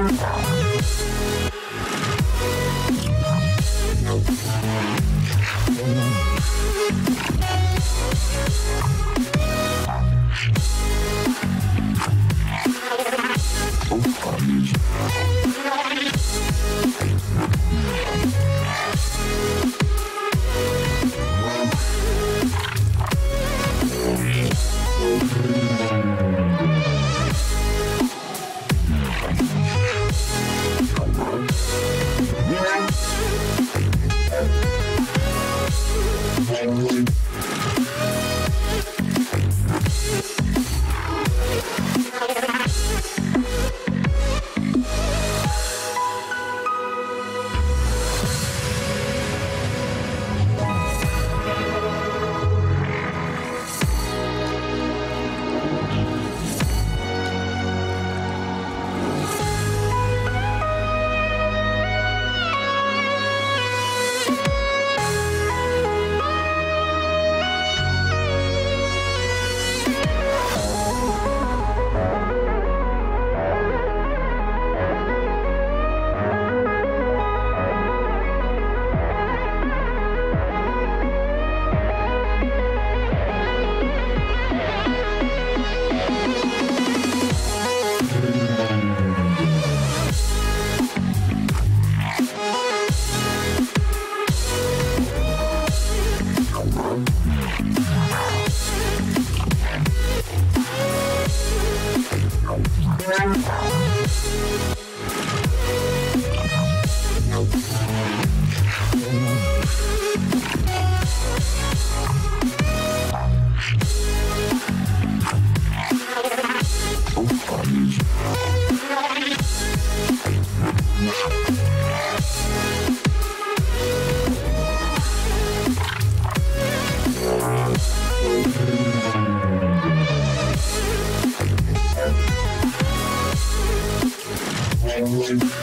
Thank you. Yeah. Wow.